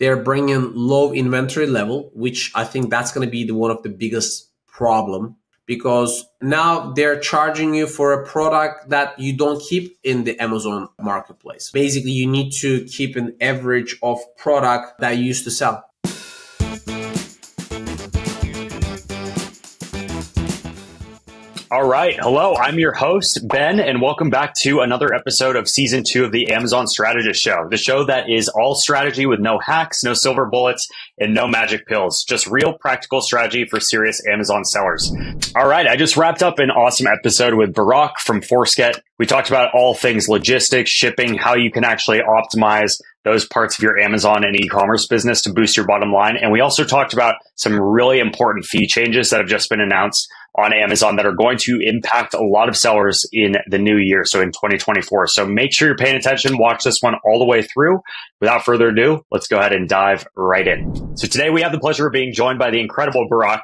they're bringing low inventory level, which I think that's going to be the one of the biggest problem because now they're charging you for a product that you don't keep in the Amazon marketplace. Basically, you need to keep an average of product that you used to sell. All right. Hello, I'm your host, Ben, and welcome back to another episode of season two of the Amazon Strategist Show, the show that is all strategy with no hacks, no silver bullets, and no magic pills. Just real practical strategy for serious Amazon sellers. All right. I just wrapped up an awesome episode with Burak from Forceget. We talked about all things logistics, shipping, how you can actually optimize those parts of your Amazon and e-commerce business to boost your bottom line. And we also talked about some really important fee changes that have just been announced on Amazon that are going to impact a lot of sellers in the new year. So in 2024. So make sure you're paying attention. Watch this one all the way through. Without further ado, let's go ahead and dive right in. So today we have the pleasure of being joined by the incredible Burak.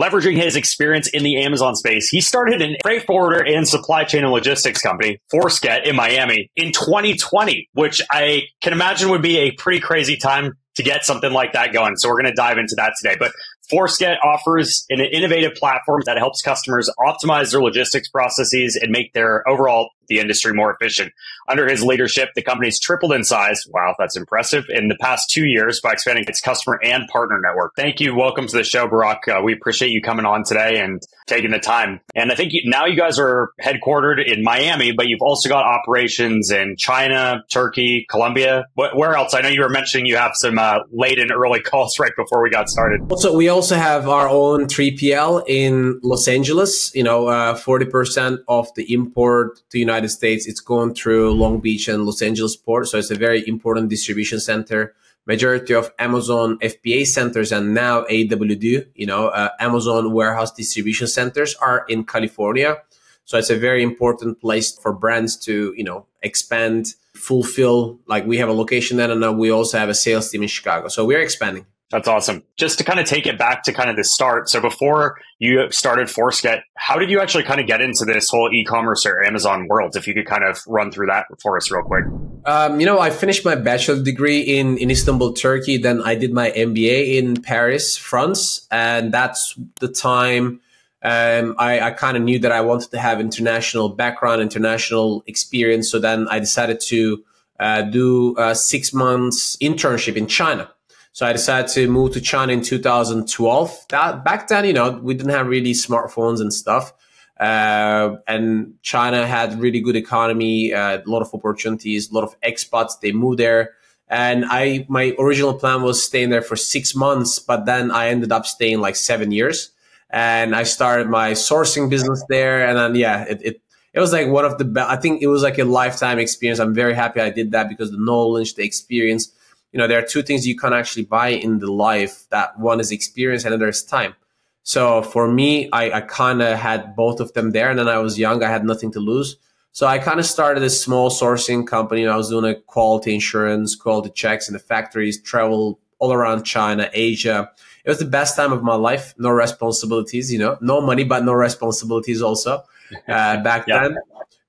Leveraging his experience in the Amazon space, he started an freight forwarder and supply chain and logistics company, Forceget, in Miami in 2020, which I can imagine would be a pretty crazy time to get something like that going. So we're going to dive into that today. But Forceget offers an innovative platform that helps customers optimize their logistics processes and make their overall the industry more efficient. Under his leadership, the company's tripled in size. Wow, that's impressive. In the past two years by expanding its customer and partner network. Thank you. Welcome to the show, Burak. Uh, we appreciate you coming on today and taking the time. And I think you, now you guys are headquartered in Miami, but you've also got operations in China, Turkey, Colombia. Where else? I know you were mentioning you have some uh, late and early calls right before we got started. Also, we also have our own 3PL in Los Angeles. You know, uh, 40% of the import to United United States, it's going through Long Beach and Los Angeles port. So it's a very important distribution center. Majority of Amazon FBA centers and now AWD, you know, uh, Amazon warehouse distribution centers are in California. So it's a very important place for brands to, you know, expand, fulfill. Like we have a location there and we also have a sales team in Chicago. So we're expanding. That's awesome. Just to kind of take it back to kind of the start. So before you started Forceget, how did you actually kind of get into this whole e-commerce or Amazon world? If you could kind of run through that for us real quick. Um, you know, I finished my bachelor degree in, in Istanbul, Turkey. Then I did my MBA in Paris, France. And that's the time um, I, I kind of knew that I wanted to have international background, international experience. So then I decided to uh, do a six months internship in China. So I decided to move to China in 2012. That back then, you know, we didn't have really smartphones and stuff. Uh, and China had really good economy, uh, a lot of opportunities, a lot of expats. They moved there. And I, my original plan was staying there for six months, but then I ended up staying like seven years. And I started my sourcing business there. And then, yeah, it, it, it was like one of the best. I think it was like a lifetime experience. I'm very happy I did that because the knowledge, the experience, you know, there are two things you can actually buy in the life that one is experience and another is time. So for me, I, I kind of had both of them there. And then I was young, I had nothing to lose. So I kind of started a small sourcing company. I was doing a quality insurance, quality checks in the factories, travel all around China, Asia. It was the best time of my life. No responsibilities, you know, no money, but no responsibilities also uh, back yeah. then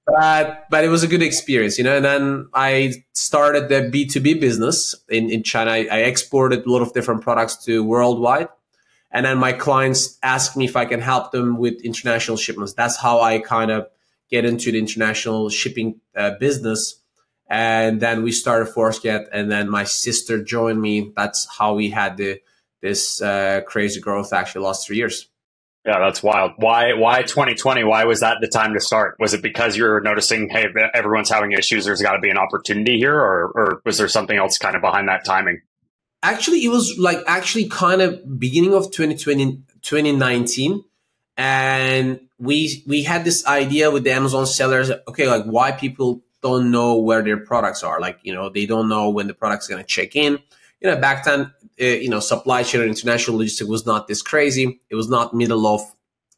but but it was a good experience, you know. And then I started the B two B business in in China. I, I, exported a lot of different products to worldwide, and then my clients asked me if I can help them with international shipments. That's how I kind of get into the international shipping uh, business. And then we started Forceget, and then my sister joined me. That's how we had the this uh, crazy growth actually last three years. Yeah, that's wild. Why why 2020? Why was that the time to start? Was it because you're noticing, hey, everyone's having issues, there's got to be an opportunity here or or was there something else kind of behind that timing? Actually, it was like actually kind of beginning of 2020 2019 and we we had this idea with the Amazon sellers, okay, like why people don't know where their products are. Like, you know, they don't know when the product's going to check in you know, back then, uh, you know, supply chain and international logistics was not this crazy. It was not middle of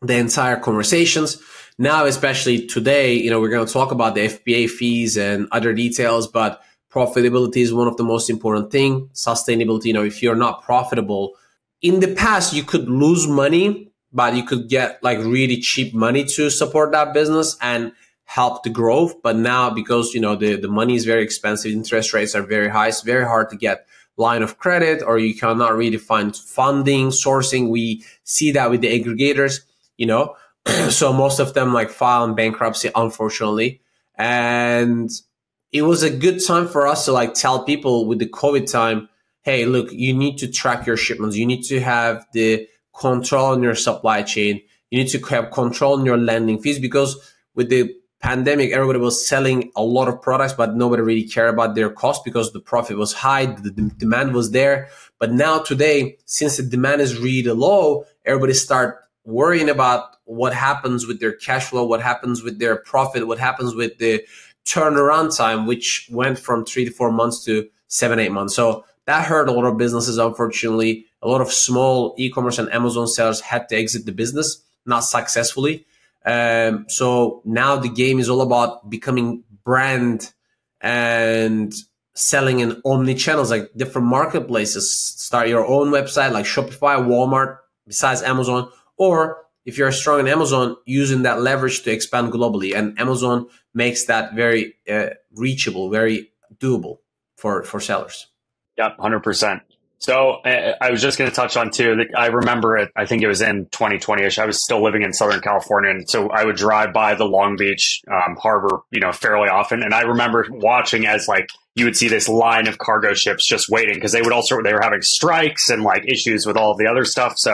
the entire conversations. Now, especially today, you know, we're going to talk about the FBA fees and other details, but profitability is one of the most important thing. Sustainability, you know, if you're not profitable, in the past, you could lose money, but you could get like really cheap money to support that business and help the growth. But now, because, you know, the, the money is very expensive, interest rates are very high, it's very hard to get line of credit or you cannot really find funding sourcing. We see that with the aggregators you know. So most of them like file in bankruptcy unfortunately. And it was a good time for us to like tell people with the covid time hey look you need to track your shipments. You need to have the control on your supply chain. You need to have control on your landing fees because with the pandemic, everybody was selling a lot of products, but nobody really cared about their cost because the profit was high, the, the demand was there. But now today, since the demand is really low, everybody start worrying about what happens with their cash flow, what happens with their profit, what happens with the turnaround time, which went from three to four months to seven, eight months. So that hurt a lot of businesses, unfortunately. A lot of small e-commerce and Amazon sellers had to exit the business, not successfully. Um, so now the game is all about becoming brand and selling in omni channels, like different marketplaces. Start your own website, like Shopify, Walmart, besides Amazon, or if you're strong in Amazon, using that leverage to expand globally. And Amazon makes that very uh, reachable, very doable for for sellers. Yep, hundred percent. So uh, I was just going to touch on too. I remember it. I think it was in 2020ish. I was still living in Southern California, and so I would drive by the Long Beach um, harbor, you know, fairly often. And I remember watching as like you would see this line of cargo ships just waiting because they would also they were having strikes and like issues with all the other stuff. So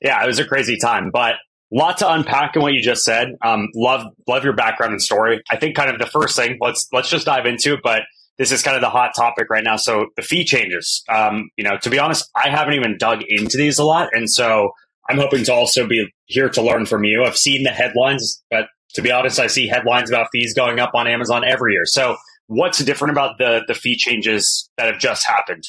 yeah, it was a crazy time. But lot to unpack in what you just said. Um, love love your background and story. I think kind of the first thing. Let's let's just dive into it. But this is kind of the hot topic right now. So the fee changes. Um, you know, to be honest, I haven't even dug into these a lot, and so I'm hoping to also be here to learn from you. I've seen the headlines, but to be honest, I see headlines about fees going up on Amazon every year. So what's different about the the fee changes that have just happened?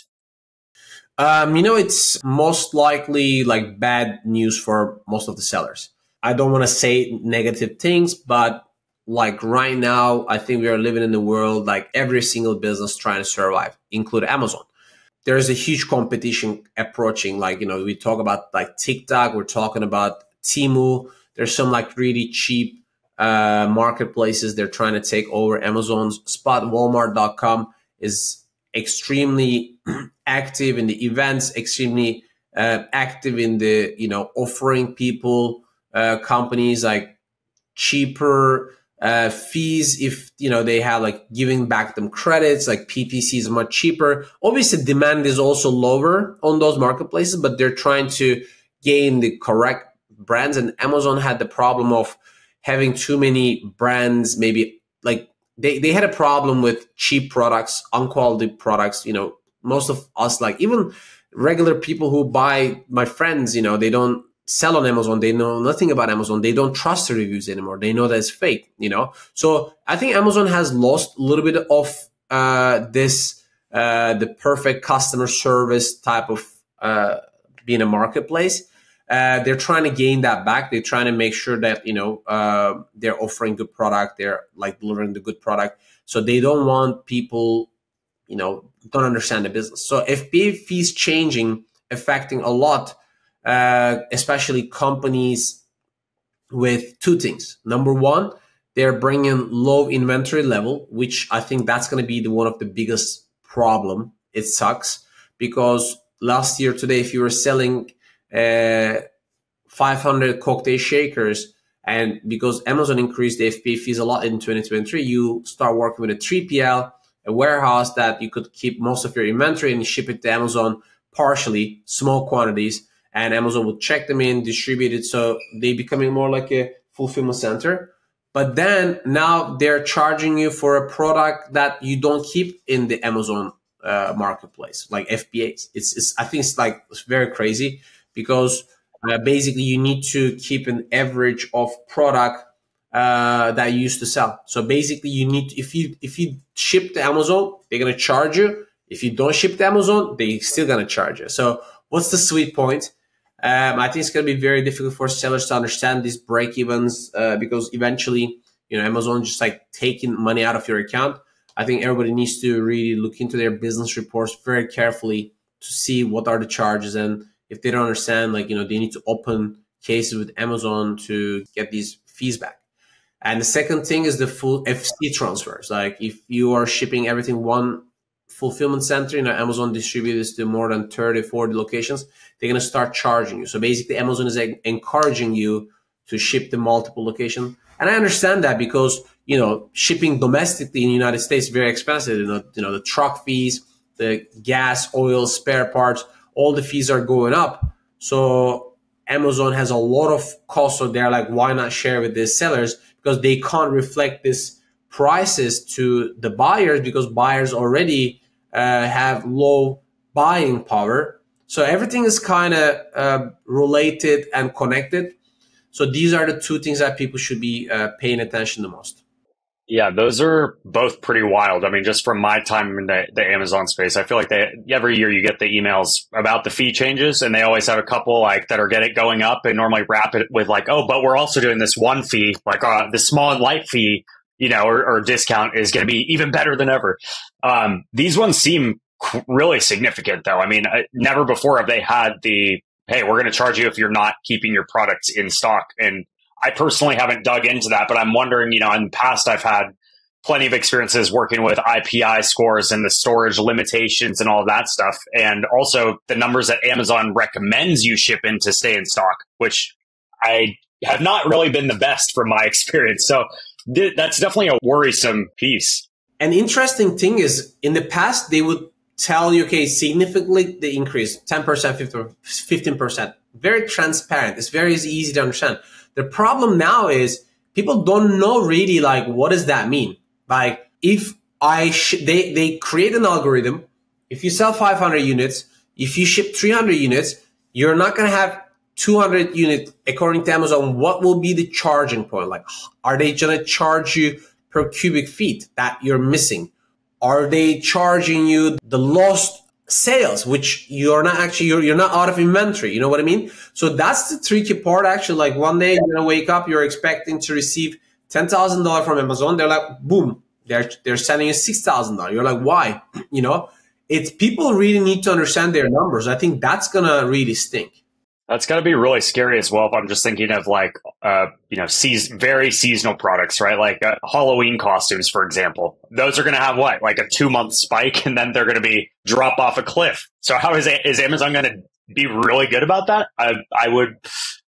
Um, you know, it's most likely like bad news for most of the sellers. I don't want to say negative things, but like right now, I think we are living in the world like every single business trying to survive, including Amazon. There is a huge competition approaching. Like, you know, we talk about like TikTok, we're talking about Temu. There's some like really cheap uh, marketplaces. They're trying to take over Amazon's spot. Walmart.com is extremely active in the events, extremely uh, active in the, you know, offering people, uh, companies like cheaper uh, fees if you know they have like giving back them credits like ppc is much cheaper. Obviously demand is also lower on those marketplaces but they're trying to gain the correct brands and amazon had the problem of having too many brands maybe like they, they had a problem with cheap products unquality products you know most of us like even regular people who buy my friends you know they don't sell on Amazon. They know nothing about Amazon. They don't trust the reviews anymore. They know that it's fake, you know? So I think Amazon has lost a little bit of uh, this, uh, the perfect customer service type of uh, being a marketplace. Uh, they're trying to gain that back. They're trying to make sure that, you know, uh, they're offering good product. They're like delivering the good product. So they don't want people, you know, don't understand the business. So FBA fees changing, affecting a lot uh, especially companies with two things. Number one, they're bringing low inventory level, which I think that's going to be the one of the biggest problem. It sucks because last year today, if you were selling uh, 500 cocktail shakers, and because Amazon increased the FBA fees a lot in 2023, you start working with a 3PL, a warehouse that you could keep most of your inventory and ship it to Amazon partially, small quantities and Amazon would check them in, distribute it. So they becoming more like a fulfillment center. But then now they're charging you for a product that you don't keep in the Amazon uh, marketplace, like FBAs. It's, it's, I think it's like it's very crazy because uh, basically you need to keep an average of product uh, that you used to sell. So basically, you need if you if you ship to Amazon, they're gonna charge you. If you don't ship to Amazon, they still gonna charge you. So what's the sweet point? Um, I think it's going to be very difficult for sellers to understand these break evens uh, because eventually, you know, Amazon just like taking money out of your account. I think everybody needs to really look into their business reports very carefully to see what are the charges and if they don't understand, like you know, they need to open cases with Amazon to get these fees back. And the second thing is the full FC transfers. Like if you are shipping everything one fulfillment center, you know, Amazon distributes to more than 30, 40 locations, they're going to start charging you. So basically, Amazon is encouraging you to ship to multiple locations. And I understand that because, you know, shipping domestically in the United States is very expensive. You know, you know, the truck fees, the gas, oil, spare parts, all the fees are going up. So Amazon has a lot of costs. So they're like, why not share with the sellers? Because they can't reflect this prices to the buyers because buyers already uh, have low buying power. So everything is kind of uh, related and connected. So these are the two things that people should be uh, paying attention the most. Yeah, those are both pretty wild. I mean, just from my time in the, the Amazon space, I feel like they every year you get the emails about the fee changes, and they always have a couple like that are get it going up, and normally wrap it with like, oh, but we're also doing this one fee, like uh, the small and light fee, you know, or, or discount is going to be even better than ever. Um, these ones seem really significant, though. I mean, never before have they had the hey, we're going to charge you if you're not keeping your products in stock, and I personally haven't dug into that, but I'm wondering, you know, in the past, I've had plenty of experiences working with IPI scores and the storage limitations and all that stuff. And also the numbers that Amazon recommends you ship in to stay in stock, which I have not really been the best from my experience. So th- that's definitely a worrisome piece. An interesting thing is in the past, they would tell you, okay, significantly the increase, 10%, 15%, very transparent. It's very easy to understand. The problem now is people don't know really like what does that mean. Like if I they they create an algorithm. If you sell 500 units, if you ship 300 units, you're not going to have 200 units according to Amazon. What will be the charging point? Like, are they going to charge you per cubic feet that you're missing? Are they charging you the lost sales, which you're not actually, you're, you're not out of inventory. You know what I mean? So that's the tricky part. Actually, like one day you're going to wake up, you're expecting to receive $10,000 from Amazon. They're like, boom, they're, they're sending you $6,000. You're like, why? You know, it's people really need to understand their numbers. I think that's going to really stink. That's got to be really scary as well. If I'm just thinking of like, uh, you know, season, very seasonal products, right? Like uh, Halloween costumes, for example. Those are going to have what, like a two month spike, and then they're going to be drop off a cliff. So how is is Amazon going to be really good about that? I I would,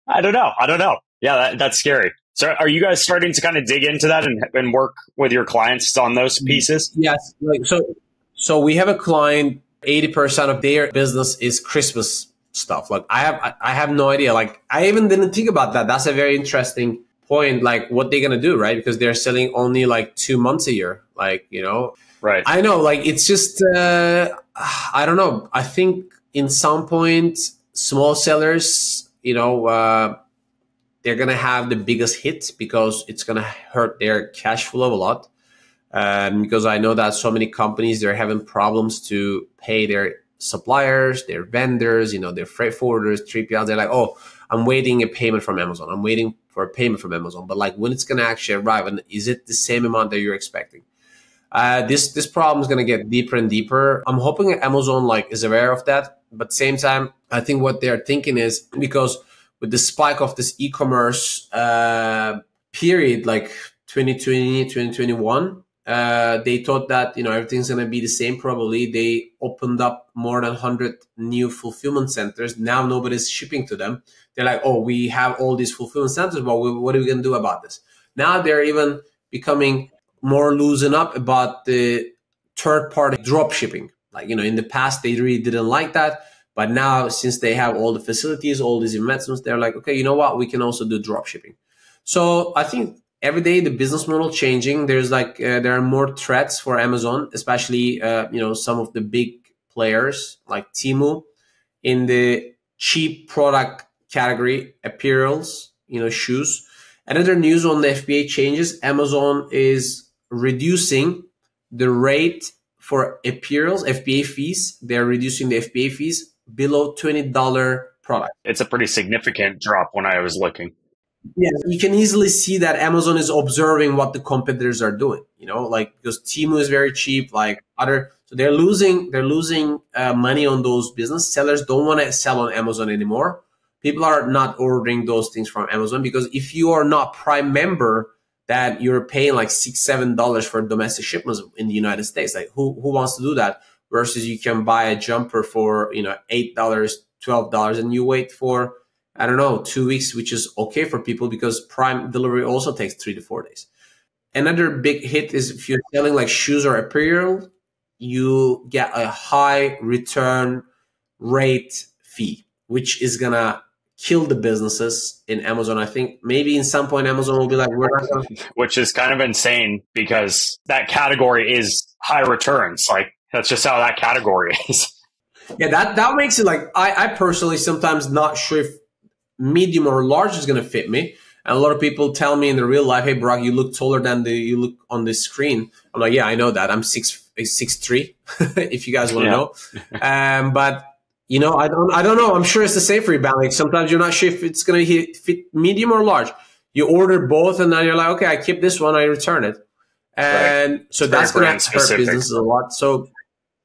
I don't know, I don't know. Yeah, that, that's scary. So are you guys starting to kind of dig into that and, and work with your clients on those pieces? Yes. Like, so so we have a client. Eighty percent of their business is Christmas stuff. Like I have, I have no idea. Like I even didn't think about that. That's a very interesting point. Like what they're gonna do, right? Because they're selling only like two months a year. Like you know, right? I know. Like it's just, uh, I don't know. I think in some point, small sellers, you know, uh, they're gonna have the biggest hit because it's gonna hurt their cash flow a lot. Um, because I know that so many companies they're having problems to pay their suppliers, their vendors, you know, their freight forwarders, 3PLs. They're like, oh, I'm waiting a payment from Amazon. I'm waiting for a payment from Amazon. But like when it's going to actually arrive, and is it the same amount that you're expecting? Uh, this this problem is going to get deeper and deeper. I'm hoping Amazon like is aware of that, but same time, I think what they're thinking is because with the spike of this e-commerce uh, period, like 2020, 2021, uh, they thought that you know everything's going to be the same. Probably they opened up more than 100 new fulfillment centers. Now nobody's shipping to them. They're like oh we have all these fulfillment centers but we, what are we going to do about this? Now they're even becoming more loosen up about the third party drop shipping. Like you know in the past they really didn't like that but now since they have all the facilities all these investments they're like okay you know what? We can also do drop shipping. So i think every day the business model changing. There's like uh, there are more threats for amazon especially uh, you know some of the big players like Temu in the cheap product category apparels you know shoes. Another news on the fba changes amazon is reducing the rate for apparels fba fees. They're reducing the fba fees below $20 product. It's a pretty significant drop when i was looking Yes, you can easily see that Amazon is observing what the competitors are doing. You know, like because Temu is very cheap, like other, so they're losing they're losing uh, money on those business sellers. Don't want to sell on Amazon anymore. People are not ordering those things from Amazon because if you are not Prime member, that you're paying like six seven dollars for domestic shipments in the United States. Like who who wants to do that? versus you can buy a jumper for you know eight dollars, twelve dollars, and you wait for I don't know two weeks, which is okay for people because Prime delivery also takes three to four days. Another big hit is if you're selling like shoes or apparel, you get a high return rate fee, which is gonna kill the businesses in Amazon. I think maybe in some point Amazon will be like, we're not gonna which is kind of insane because that category is high returns. Like that's just how that category is. Yeah, that that makes it like I, I personally sometimes not sure if medium or large is gonna fit me. And a lot of people tell me in the real life, "Hey, Burak, you look taller than the you look on the screen." I'm like, "Yeah, I know that. I'm six six three. if you guys want to yeah. know." Um, but you know, I don't I don't know. I'm sure it's the same for you, Like sometimes you're not sure if it's gonna fit medium or large. You order both, and then you're like, "Okay, I keep this one. I return it." And right. so that's gonna hurt businesses a lot. So.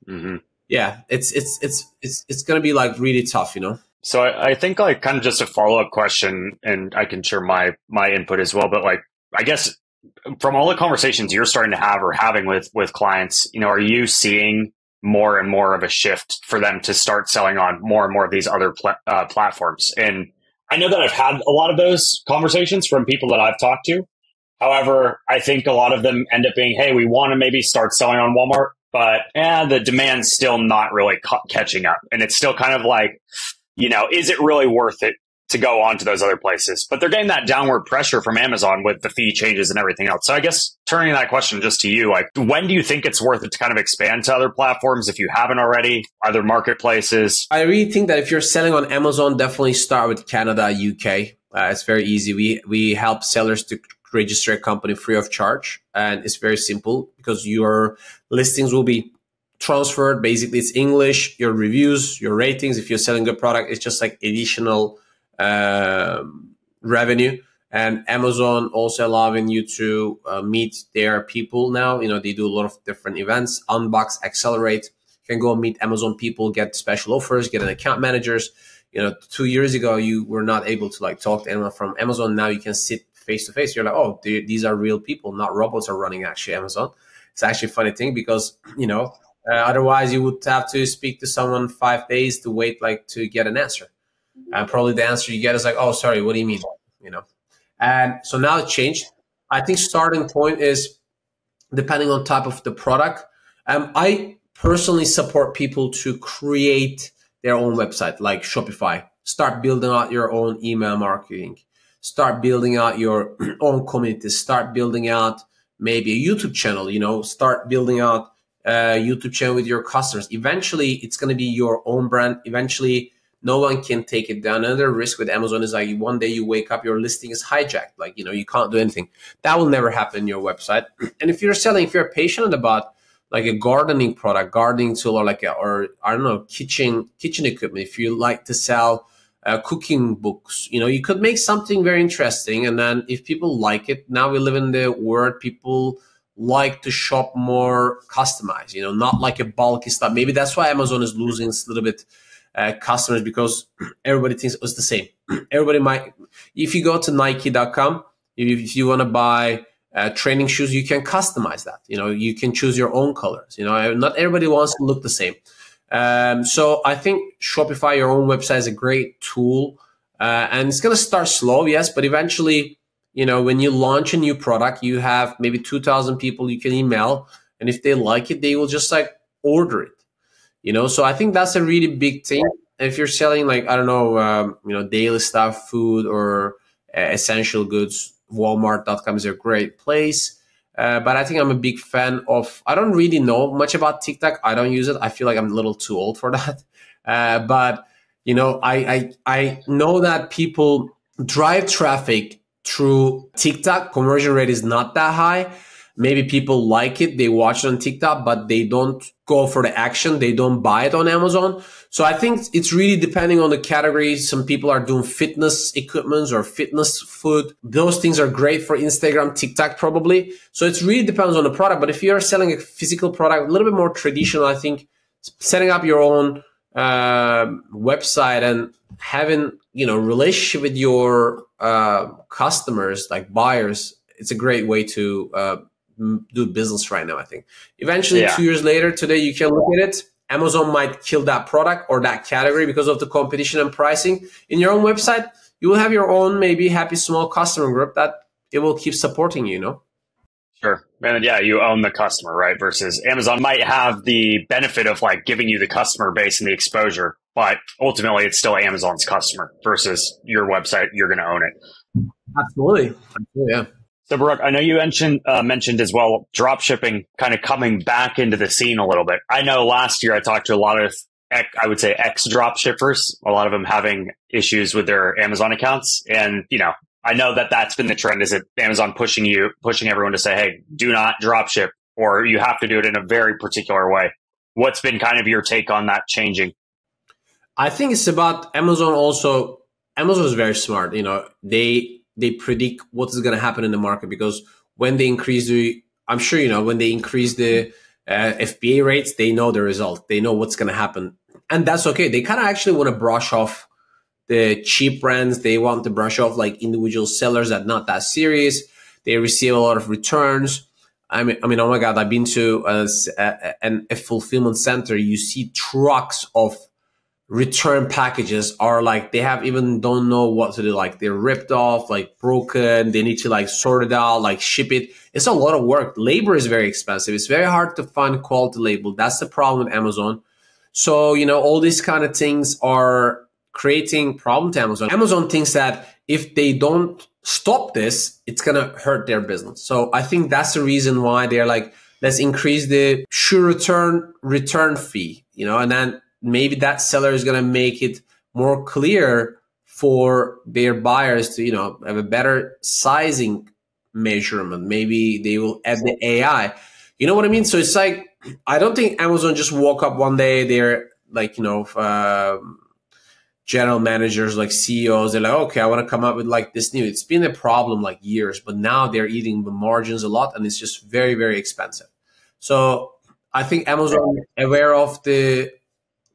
Mm-hmm. Yeah, it's it's it's it's it's gonna be like really tough, you know. So I, I think like kind of just a follow up question, and I can share my my input as well. But like, I guess from all the conversations you're starting to have or having with with clients, you know, are you seeing more and more of a shift for them to start selling on more and more of these other pl- uh, platforms? And I know that I've had a lot of those conversations from people that I've talked to. However, I think a lot of them end up being, "Hey, we want to maybe start selling on Walmart, but eh, the demand's still not really ca- catching up, and it's still kind of like." You know, is it really worth it to go on to those other places? But they're getting that downward pressure from Amazon with the fee changes and everything else. So I guess turning that question just to you, like when do you think it's worth it to kind of expand to other platforms if you haven't already, other marketplaces? I really think that if you're selling on Amazon, definitely start with Canada, UK. Uh, it's very easy. We we help sellers to register a company free of charge, and it's very simple because your listings will be transferred. Basically, it's English, your reviews, your ratings. If you're selling good product, it's just like additional um, revenue. And Amazon also allowing you to uh, meet their people now. You know, they do a lot of different events, unbox, accelerate. You can go meet Amazon people, get special offers, get an account managers. You know, two years ago, you were not able to like talk to anyone from Amazon. Now you can sit face to face. You're like, oh, these are real people, not robots are running actually Amazon. It's actually a funny thing because, you know, uh, otherwise, you would have to speak to someone five days to wait, like to get an answer. And probably the answer you get is like, "Oh, sorry, what do you mean?" You know. And so now it changed. I think starting point is depending on type of the product. Um, I personally support people to create their own website, like Shopify. Start building out your own email marketing. Start building out your own community. Start building out maybe a YouTube channel. You know, start building out uh, YouTube channel with your customers. Eventually, it's going to be your own brand. Eventually, no one can take it down. Another risk with Amazon is like one day you wake up, your listing is hijacked. Like, you know, you can't do anything. That will never happen in your website. And if you're selling, if you're patient about like a gardening product, gardening tool, or like a, or I don't know, kitchen kitchen equipment. If you like to sell uh, cooking books, you know, you could make something very interesting. And then if people like it, now we live in the world people like to shop more customized, you know, not like a bulky stuff. Maybe that's why Amazon is losing a little bit uh, customers because everybody thinks it's the same. everybody might, if you go to Nike.com, if, if you want to buy uh, training shoes, you can customize that. You know, you can choose your own colors. You know, not everybody wants to look the same. Um, so I think Shopify, your own website, is a great tool, uh, and it's going to start slow, yes, but eventually you know, when you launch a new product, you have maybe 2,000 people you can email. And if they like it, they will just like order it, you know? So I think that's a really big thing. If you're selling like, I don't know, um, you know, daily stuff, food or uh, essential goods, walmart.com is a great place. Uh, but I think I'm a big fan of, I don't really know much about TikTok. I don't use it. I feel like I'm a little too old for that. Uh, but, you know, I, I, I know that people drive traffic through TikTok, conversion rate is not that high. Maybe people like it, they watch it on TikTok, but they don't go for the action. They don't buy it on Amazon. So I think it's really depending on the category. Some people are doing fitness equipments or fitness food. Those things are great for Instagram, TikTok, probably. So it really depends on the product. But if you're selling a physical product, a little bit more traditional, I think setting up your own uh, website and having you know relationship with your uh, customers like buyers it's a great way to uh, do business right now i think eventually yeah. two years later today you can look at it Amazon might kill that product or that category because of the competition and pricing in your own website, you will have your own maybe happy small customer group that it will keep supporting you, you know? Sure. And yeah, you own the customer, right? Versus Amazon might have the benefit of like giving you the customer base and the exposure, but ultimately it's still Amazon's customer versus your website. You're going to own it. Absolutely. Absolutely. Yeah. So, Burak, I know you mentioned uh, mentioned as well drop shipping kind of coming back into the scene a little bit. I know last year I talked to a lot of I would say ex drop shippers, a lot of them having issues with their Amazon accounts, and you know I know that that's been the trend. Is it Amazon pushing you, pushing everyone to say, "Hey, do not drop ship," or you have to do it in a very particular way. What's been kind of your take on that changing? I think it's about Amazon. Also, Amazon is very smart. You know, they they predict what is going to happen in the market because when they increase the, I'm sure you know when they increase the uh, FBA rates, they know the result. They know what's going to happen, and that's okay. They kind of actually want to brush off the cheap brands. They want to brush off like individual sellers that not that serious. They receive a lot of returns. I mean, I mean, oh my God, I've been to a, a, a fulfillment center. You see trucks of return packages are like they have even don't know what to do like they're ripped off like broken they need to like sort it out like ship it. It's a lot of work. Labor is very expensive. It's very hard to find quality label. That's the problem with amazon. So you know all these kind of things are creating problem to amazon. Amazon thinks that if they don't stop this it's gonna hurt their business. So i think that's the reason why they're like let's increase the sure return return fee you know and then maybe that seller is going to make it more clear for their buyers to you know have a better sizing measurement. Maybe they will add the ai you know what i mean? So it's like i don't think amazon just woke up one day they're like you know uh, general managers like ceos they're like okay i want to come up with like this new. It's been a problem like years but now they're eating the margins a lot and it's just very very expensive. So i think amazon aware of the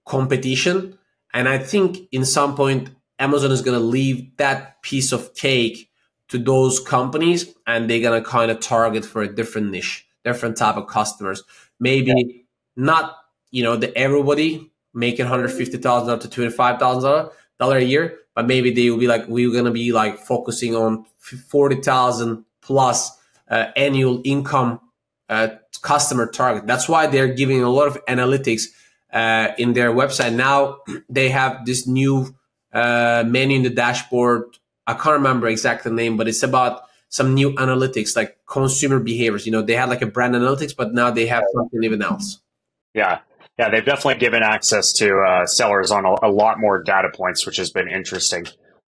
competition. And I think in some point, Amazon is going to leave that piece of cake to those companies and they're going to kind of target for a different niche, different type of customers. Maybe yeah. not, you know, the everybody making $150,000 up to $25,000 a year, but maybe they will be like, we're going to be like focusing on 40,000 plus uh, annual income uh, customer target. That's why they're giving a lot of analytics uh, in their website. Now they have this new uh, menu in the dashboard. I can't remember exact the name, but it's about some new analytics like consumer behaviors. You know, they had like a brand analytics, but now they have something even else. Yeah. Yeah, they've definitely given access to uh, sellers on a, a, lot more data points, which has been interesting.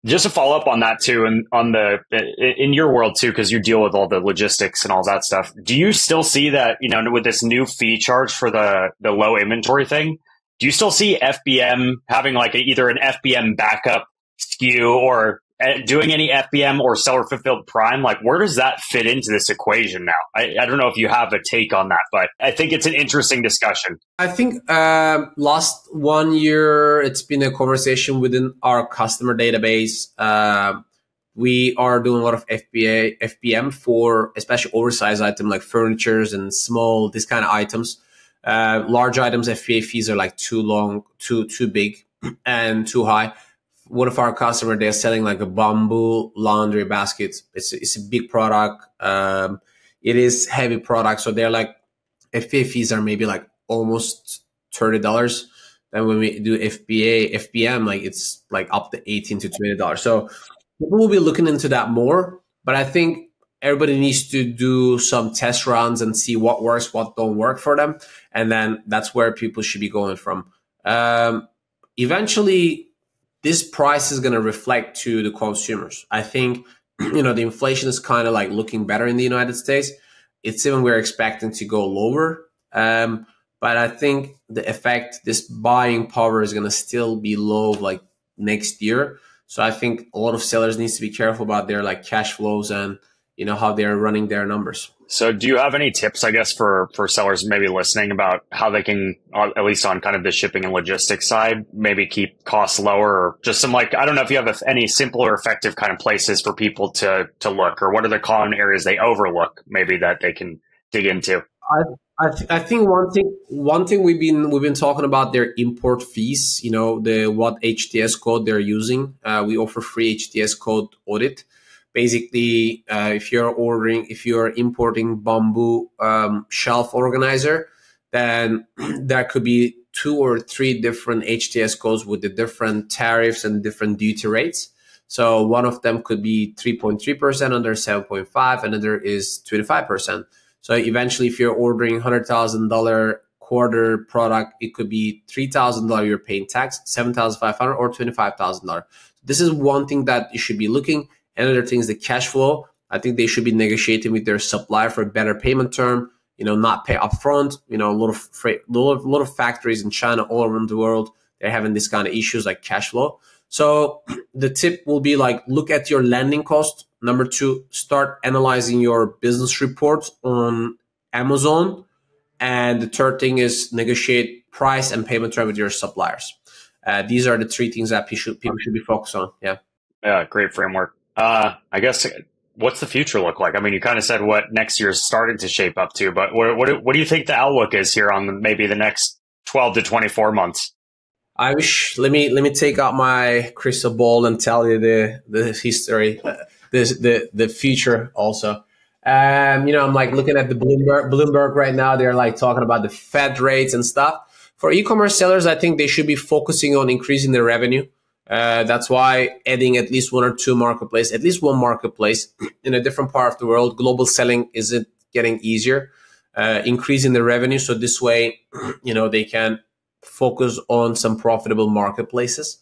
Just to follow up on that too, and on the in your world too, because you deal with all the logistics and all that stuff. Do you still see that you know with this new fee charge for the the low inventory thing? Do you still see FBM having like a, either an FBM backup SKU or doing any FBM or seller fulfilled prime? Like, where does that fit into this equation now? I, I, don't know if you have a take on that, but I think it's an interesting discussion. I think uh, last one year, it's been a conversation within our customer database. Uh, we are doing a lot of FBA, FBM for especially oversized items like furnitures and small, this kind of items. Uh, large items, FBA fees are like too long, too too big, and too high one of our customers they're selling like a bamboo laundry basket? It's, it's a big product um, it is heavy product so they're like fba fees are maybe like almost $30 then when we do fba fbm like it's like up to 18 to $20 so people will be looking into that more but i think everybody needs to do some test runs and see what works what don't work for them and then that's where people should be going from. Um, eventually this price is going to reflect to the consumers. I think, you know, the inflation is kind of like looking better in the United States. It's even we're expecting to go lower. Um, but I think the effect, this buying power is going to still be low like next year. So I think a lot of sellers needs to be careful about their like cash flows and, you know, how they're running their numbers. So, do you have any tips, I guess, for for sellers maybe listening about how they can, uh, at least on kind of the shipping and logistics side, maybe keep costs lower, or just some like I don't know if you have any simple or effective kind of places for people to to look, or what are the common areas they overlook, maybe that they can dig into. I I, th- I, think one thing one thing we've been we've been talking about their import fees. You know the what HTS code they're using. Uh, we offer free HTS code audit. Basically, uh, if you're ordering if you're importing bamboo um, shelf organizer, then there could be two or three different HTS codes with the different tariffs and different duty rates. So one of them could be 3.3%, another 7.5, another is 25%. So eventually, if you're ordering $100,000 quarter product, it could be $3,000 you're paying tax, 7500 or $25,000. This is one thing that you should be looking. Another thing is the cash flow. I think they should be negotiating with their supplier for a better payment term, you know, not pay upfront. You know, a lot of, freight, a lot of, a lot of factories in China all around the world, they're having this kind of issues like cash flow. So the tip will be like, look at your landing cost Number two, start analyzing your business reports on Amazon. And the third thing is negotiate price and payment term with your suppliers. Uh, these are the three things that people should, people should be focused on. Yeah. Yeah, great framework. Uh, I guess what's the future look like? I mean, you kind of said what next year's starting to shape up to, but what, what, what do you think the outlook is here on maybe the next 12 to 24 months? I wish, let me, let me take out my crystal ball and tell you the, the history the the the future also. Um, you know, I'm like looking at the Bloomberg Bloomberg right now. They're like talking about the Fed rates and stuff. For e-commerce sellers, I think they should be focusing on increasing their revenue. Uh, that's why adding at least one or two marketplace, at least one marketplace in a different part of the world, global selling isn't getting easier, uh, increasing the revenue. So this way, you know, they can focus on some profitable marketplaces.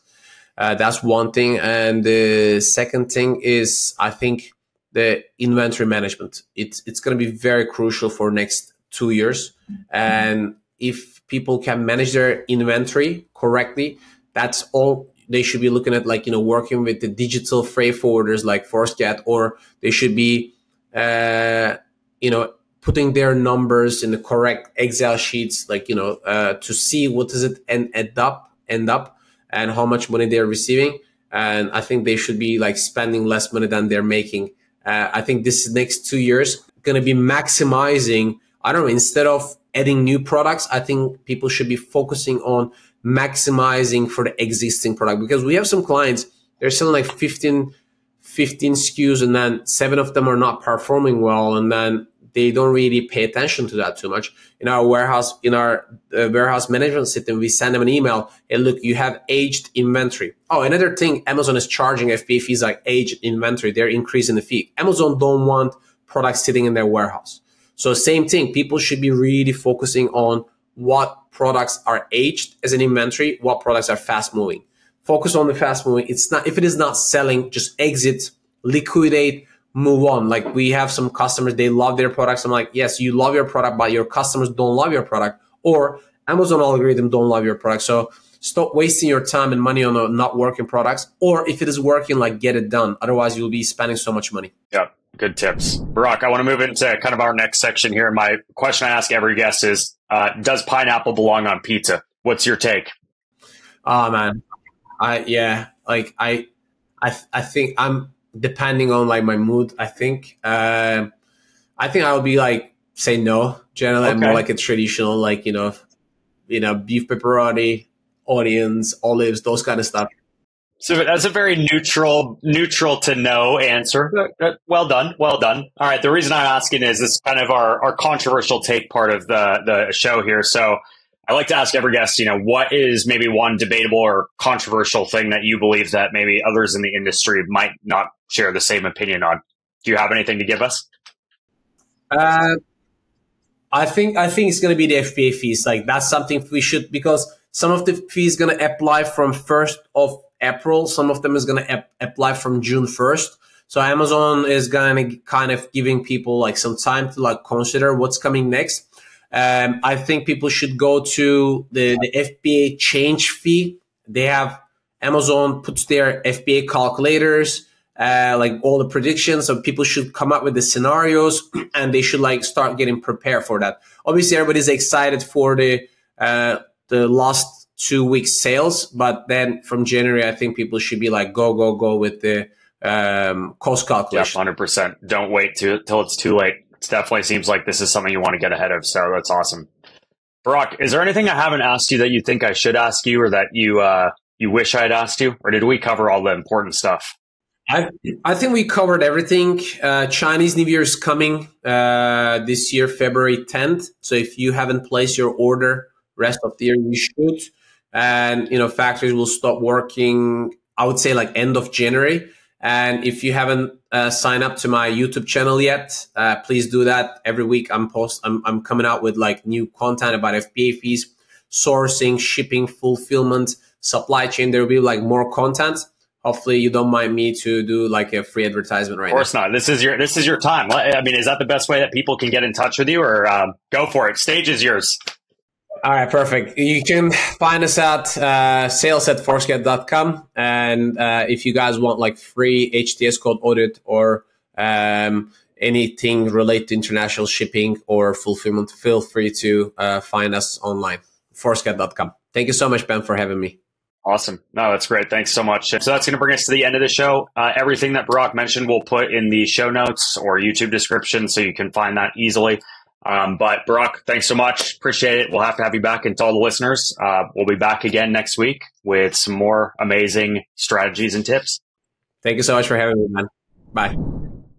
Uh, that's one thing. And the second thing is, I think the inventory management. It's it's going to be very crucial for next two years. And if people can manage their inventory correctly, that's all they should be looking at. Like you know, working with the digital freight forwarders like Forceget, or they should be, uh, you know, putting their numbers in the correct Excel sheets, like you know, uh, to see what does it end, end up end up and how much money they're receiving. And I think they should be like spending less money than they're making. Uh, I think this next two years going to be maximizing. I don't know. Instead of adding new products, I think people should be focusing on maximizing for the existing product because we have some clients they're selling like 15 15 SKUs and then seven of them are not performing well and then they don't really pay attention to that too much. In our warehouse, in our uh, warehouse management system, we send them an email. Hey, look, you have aged inventory. Oh, another thing, Amazon is charging FBA fees like aged inventory. They're increasing the fee. Amazon don't want products sitting in their warehouse. So same thing. People should be really focusing on what products are aged as an inventory, what products are fast moving. Focus on the fast moving. It's not if it is not selling, just exit, liquidate, move on. Like we have some customers, they love their products. I'm like, yes, you love your product, but your customers don't love your product. Or Amazon algorithm don't love your product. So stop wasting your time and money on uh, not working products. Or if it is working, like get it done. Otherwise, you'll be spending so much money. Yeah, good tips. Burak, I want to move into kind of our next section here. My question I ask every guest is, uh, does pineapple belong on pizza? What's your take? Oh man, I yeah, like I, I, I think I'm depending on like my mood, I think. Uh, I think I would be like say no. Generally, okay. more like a traditional, like you know, you know, beef pepperoni, onions, olives, those kind of stuff. So that's a very neutral, neutral to no answer. Well done, well done. All right. The reason I'm asking is this kind of our, our controversial take part of the the show here. So I like to ask every guest, you know, what is maybe one debatable or controversial thing that you believe that maybe others in the industry might not share the same opinion on? Do you have anything to give us? Uh, I think I think it's going to be the FBA fees. Like that's something we should because some of the fees going to apply from first of April. Some of them is going to ap- apply from June first. So Amazon is going to kind of giving people like some time to like consider what's coming next. Um, I think people should go to the, the FBA change fee. They have Amazon puts their FBA calculators, uh, like all the predictions. So people should come up with the scenarios and they should like start getting prepared for that. Obviously, everybody's excited for the uh, the last two weeks sales, but then from January, I think people should be like go go go with the um, cost calculation. Yeah, hundred percent. Don't wait to, till it's too late. It definitely seems like this is something you want to get ahead of. So that's awesome. Burak, is there anything I haven't asked you that you think I should ask you or that you uh, you wish I had asked you? Or did we cover all the important stuff? I, I think we covered everything. Uh, Chinese New Year is coming uh, this year, February 10th. So if you haven't placed your order rest of the year, you should. And, you know, factories will stop working, I would say like end of January. And if you haven't uh, signed up to my YouTube channel yet, uh, please do that. Every week I'm post, I'm, I'm coming out with like new content about FBA fees, sourcing, shipping, fulfillment, supply chain. There will be like more content hopefully you don't mind me to do like a free advertisement right now. Of course now. not. This is your this is your time. I mean, is that the best way that people can get in touch with you, or um, go for it? Stage is yours. All right, perfect. You can find us at uh, sales at forceget.com. And uh, if you guys want like free HTS code audit or um, anything related to international shipping or fulfillment, feel free to uh, find us online, forceget.com. Thank you so much, Ben, for having me. Awesome. No, that's great. Thanks so much. So that's going to bring us to the end of the show. Uh, everything that Burak mentioned, we'll put in the show notes or YouTube description so you can find that easily. Um, but Burak, thanks so much. Appreciate it. We'll have to have you back. And to all the listeners, uh, we'll be back again next week with some more amazing strategies and tips. Thank you so much for having me, man. Bye.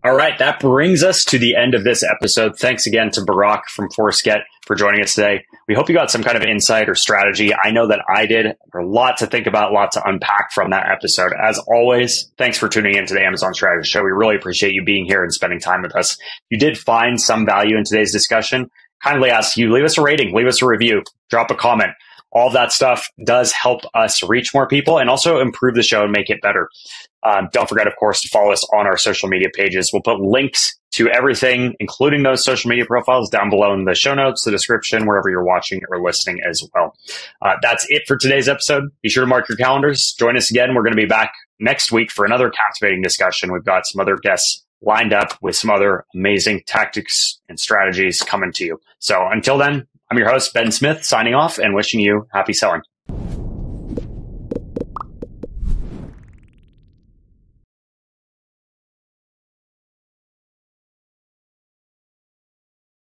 All right, that brings us to the end of this episode. Thanks again to Burak from Forceget for joining us today. We hope you got some kind of insight or strategy. I know that I did. A lot to think about, a lot to unpack from that episode. As always, thanks for tuning in to the Amazon Strategy Show. We really appreciate you being here and spending time with us. If you did find some value in today's discussion, kindly ask you leave us a rating, leave us a review, drop a comment all that stuff does help us reach more people and also improve the show and make it better. Um, don't forget, of course, to follow us on our social media pages. We'll put links to everything, including those social media profiles, down below in the show notes, the description, wherever you're watching or listening as well. Uh, that's it for today's episode. Be sure to mark your calendars. Join us again. We're going to be back next week for another captivating discussion. We've got some other guests lined up with some other amazing tactics and strategies coming to you. So until then, I'm your host, Ben Smith, signing off and wishing you happy selling.